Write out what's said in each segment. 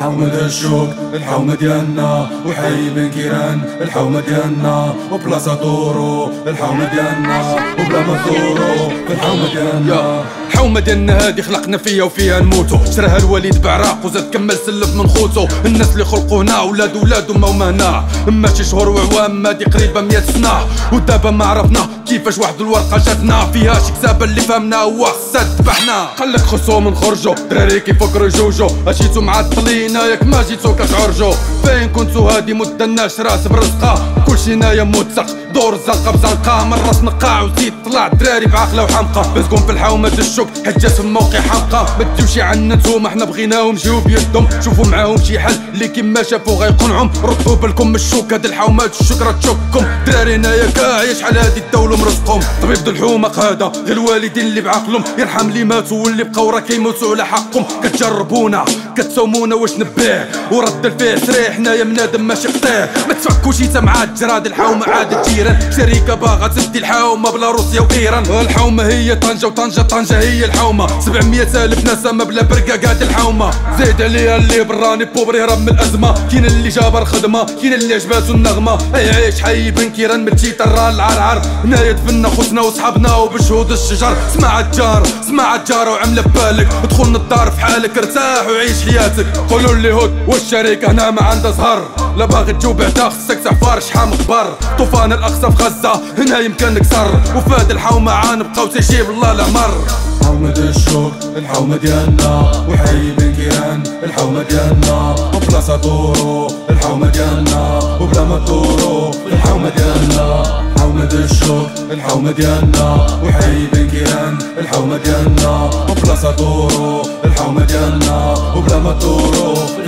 حومة الشوك الحومة ديالنا وحي بن كيران الحومة ديالنا وبلاصة طورو الحومة ديالنا وبلا ما ثورو الحومة ديالنا الحومة ديالنا هادي خلقنا فيها وفيها نموتو. شراها الوالد بعراق وزاد كمل سلف من خوتو. الناس اللي خلقوا هنا ولاد ولادو ما هما هنا. أما شي شهور وعوام هادي قريبة مية سنة. ودابا ما عرفنا كيفاش واحد الورقة جاتنا. فيها شي كتابة اللي فهمنا هو خصها تبعنا قالك خصهم نخرجو دراري كيفكروا يجوجو أجيتو معطلين ياك ما جيتو كتعرجو. فين كنتو هادي مدة راس برزقة. كلشي نايا موتسق دور الزنقة بزنقة من راس نقاع وزيد طلع دراري بعقلة وحمقى بزقون في الحومة الشوك حجات في الموقع حمقى ما تجيوش عنا نتوما حنا بغيناهم جيو بيدهم. شوفوا معاهم شي حل اللي كيما شافوا غيقنعهم. ردوا بالكم الشوك هاد الحومات الشكرة تشككم. دراري هنايا كاع شحال هادي الدولة مرزقهم. طبيب الحومق هذا غير الوالدين اللي بعقلهم. يرحم اللي ماتوا واللي بقاو راه كيموتوا على حقهم. كتجربونا كتسومونا واش نبيه. ورد الفيه سريح حنايا منادم ماشي قطيع ما تفكوش انت مع الجراد الحومة عاد الجيران شركة باغا تدي الحومة بلا روسيا وإيران. الحومة هي طنجة وطنجة طنجة هي الحومة. 700 ألف نسمة بلا برقة قاد الحومة. زيد عليها اللي براني بوبري هرب من الأزمة. كاين اللي جاب الخدمه كاين اللي عجباتو النغمة. أي عيش حي بن كيران من الجيتار العرعر. هنايا دفنا خوتنا وصحابنا وبشهود الشجر. سمع الجار سمع الجار وعمل بالك ادخل الدار في حالك ارتاح وعيش حياتك. قولوا لي هود والشركة هنا ما عندها زهر. لا باغي تجوب بعدا خصك تعفار شحال مخبر طوفان الأقصى في غزة هنا يمكن نكسر وفاد الحومه عان بقاو تيجيب الله العمر حومة الشوك الحومة ديالنا. وحي بن كيران الحومة ديالنا. وبلاصة طورو الحومة ديالنا. وبلا ما طورو الحومة ديالنا. حومة الشوك الحومة ديالنا. وحي بن كيران الحومة ديالنا. وبلاصة طورو الحومة ديالنا. وبلا ما طورو الحومة ديالنا قاد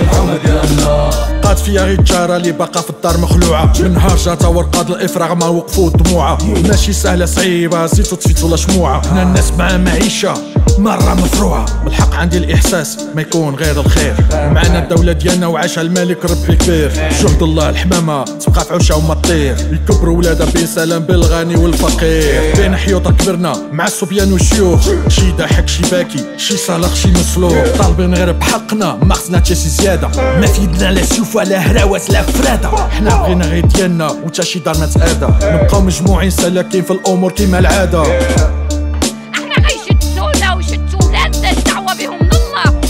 فيا غير الجارة اللي باقا في الدار مخلوعة. من نهار جات ورقاد الإفراغ ما وقفوا الدموعة ماشي سهلة صعيبة زيتو تفيتو لا شموعة. هنا الناس مع معيشة مرة مفروعة. بالحق عندي الإحساس ما يكون غير الخير. معنا الدولة ديالنا وعاشها الملك ربي كبير. جهد الله الحمامة تبقى في عوشة وما تطير. يكبروا ولادها بين سلام بالغني والفقير. بين حيوطة كبرنا مع الصبيان والشيوخ. شي ضحك شي باكي شي صالح شي مسلوق طالبين غير بحقنا ما خصنا حتى شي زيادة. ما في يدنا لا سيوف ولا هراوات لا فرادة حنا بغينا غير ديالنا وتا شي دار ما نبقاو مجموعين سلاكين في الأمور كيما العادة. إحنا غيشدونا بهم من الله.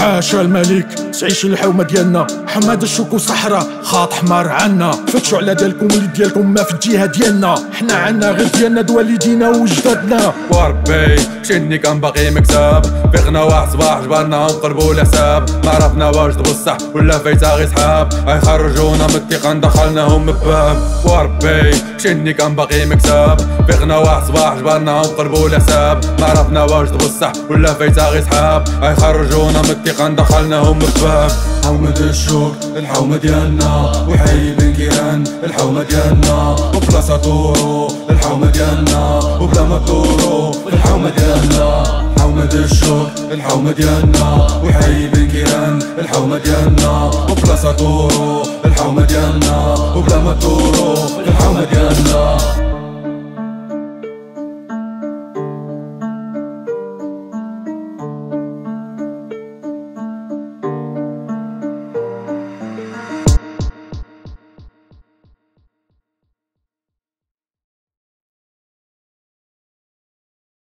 عاش الملك تعيش الحومة ديالنا. حماد الشوك وصحراء خاط حمار عنا. فتشوا على ديالكم ولي ديالكم ما في الجهة ديالنا. حنا عنا غير ديالنا دواليدينا وجدادنا. وربي شني كان باقي مكتاب فيقنا واحد صباح جبرنا ونقلبوا الحساب. ما عرفنا واش بصح ولا فايتا غير صحاب. اي خرجونا من الثقة دخلناهم بباب وربي شني كان باقي مكتاب فيقنا واحد صباح جبرنا ونقلبوا الحساب. ما عرفنا واش بصح ولا فايتا غير صحاب. اي خرجونا من الثقة دخلناهم بباب حومة الشوك الحومة ديالنا وحي بن كيران الحومة ديالنا. وبلاصة طورو الحومة ديالنا. وبلا ما طورو الحومة ديالنا حومة الشوك الحومة ديالنا. وحي بن كيران الحومة ديالنا. وبلاصة طورو الحومة ديالنا. وبلا ما طورو الحومة ديالنا.